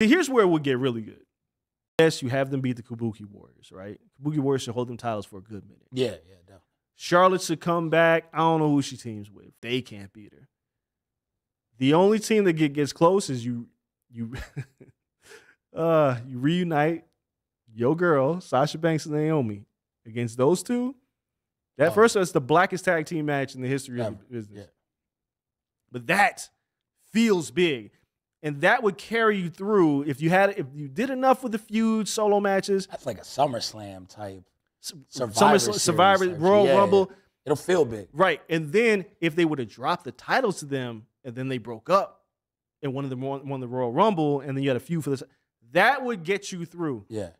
Here's where it would get really good. Yes, you have them beat the Kabuki Warriors, right? Kabuki Warriors should hold them titles for a good minute. Yeah, yeah, definitely. Charlotte should come back. I don't know who she teams with. They can't beat her. The only team that get, gets close is you you uh you reunite your girl, Sasha Banks and Naomi, against those two. That Oh. first that's the blackest tag team match in the history of the business. yeah. But that feels big. And that would carry you through if you had if you did enough with the feud solo matches. That's like a SummerSlam type. Survivor Survivor, Series Survivor type. Royal Yeah, Rumble. It'll feel big. Right. And then if they would have dropped the titles to them and then they broke up and one of them won, won the Royal Rumble and then you had a few for this, that would get you through. Yeah.